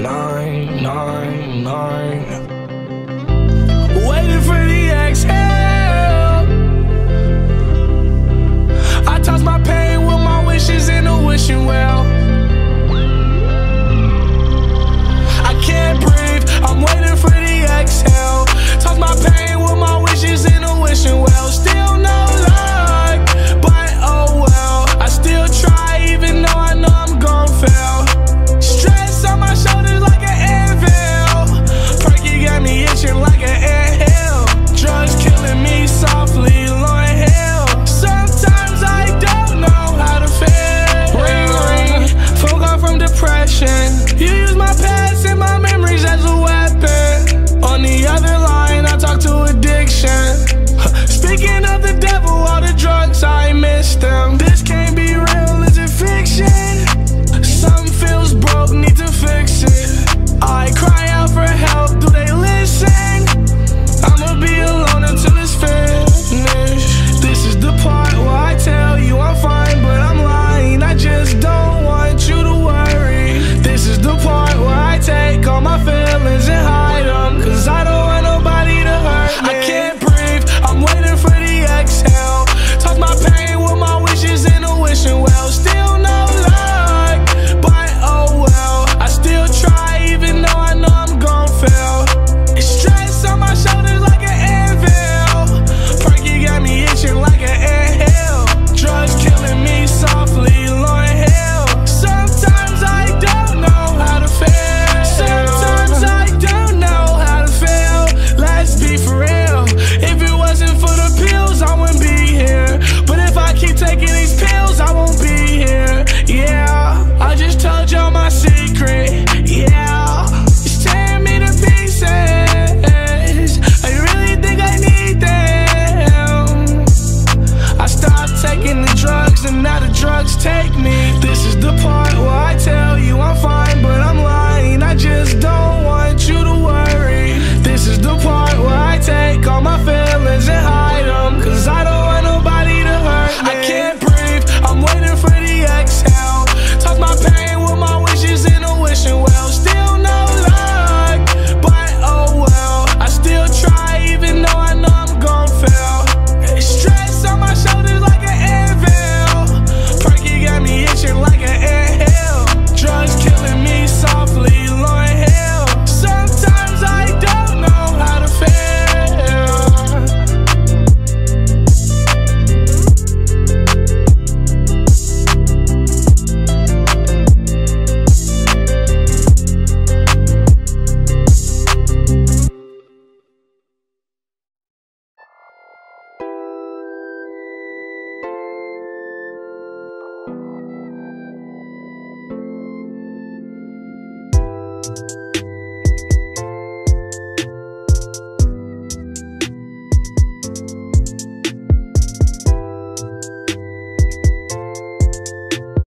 nine, nine, nine. and now the drugs take me. This is the part where I tell you I'm fine, but I'm lying. I just don't.